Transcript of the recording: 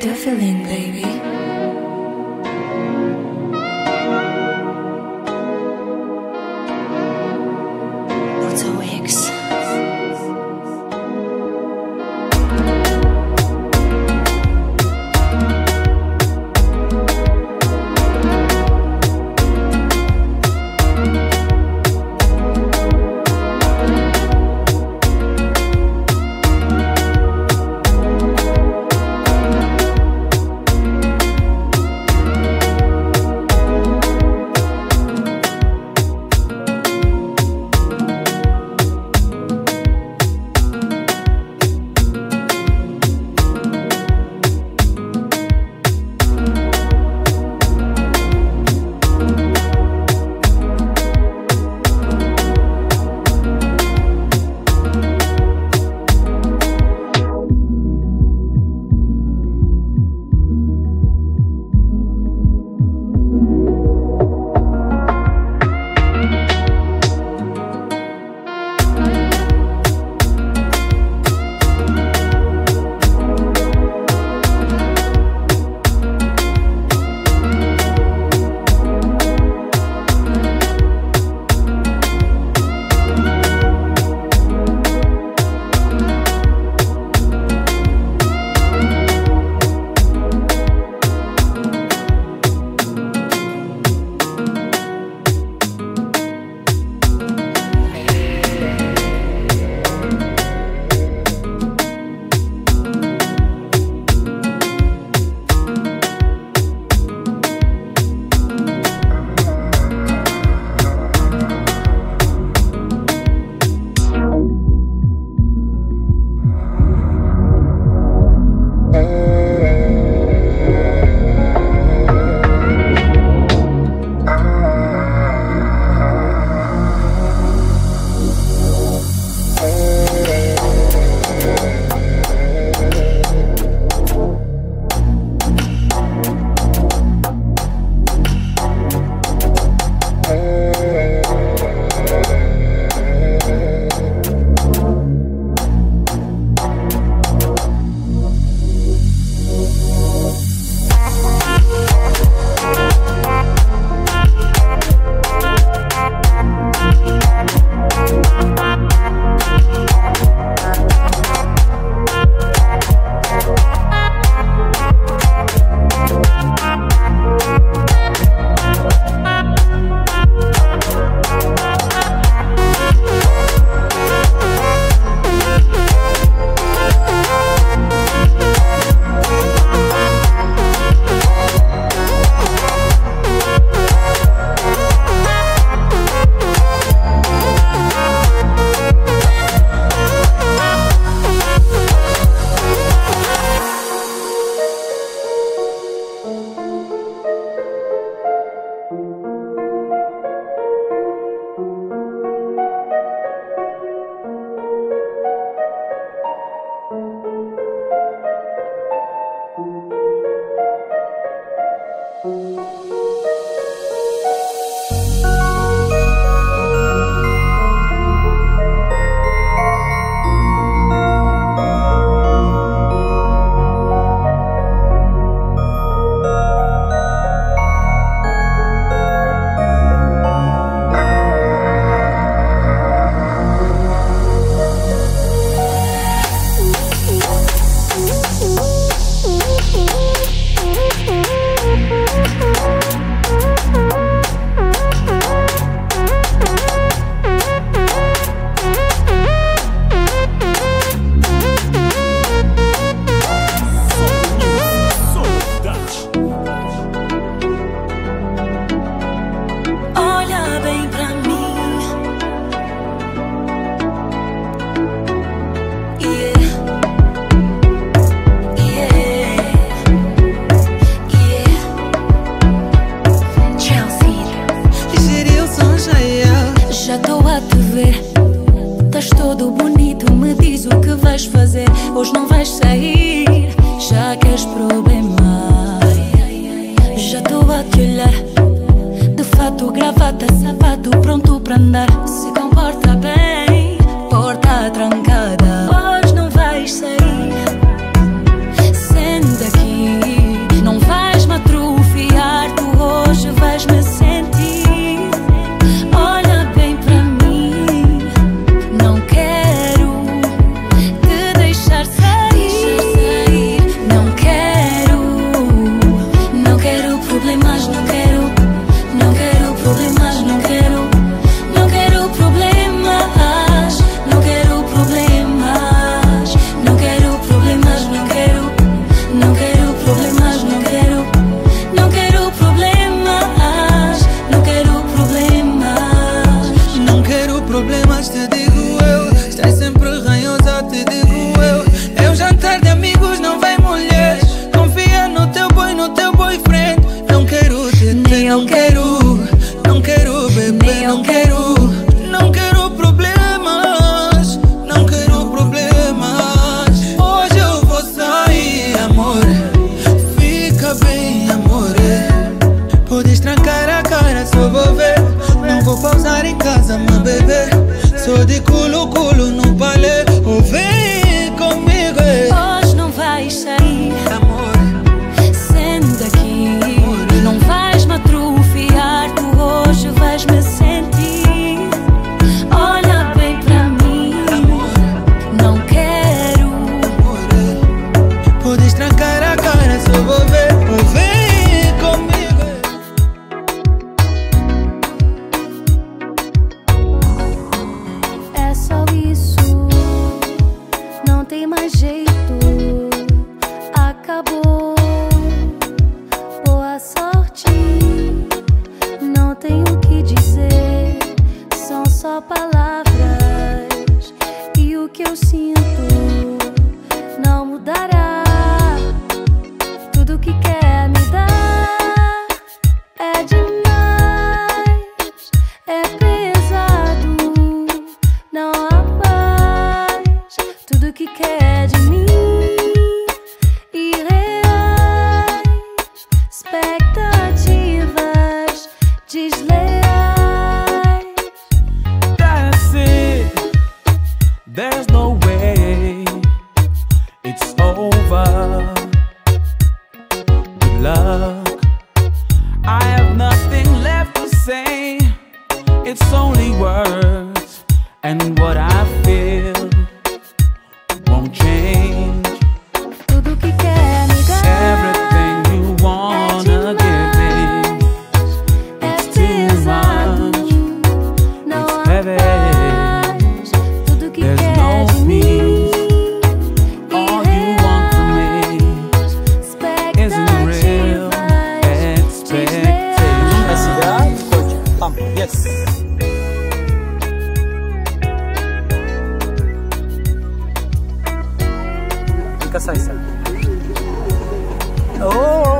the feeling, baby. Hoje não vais sair. Senta aqui. Oh. que eu sinto não mudará. There's no way. ऐसा ऐसा ओ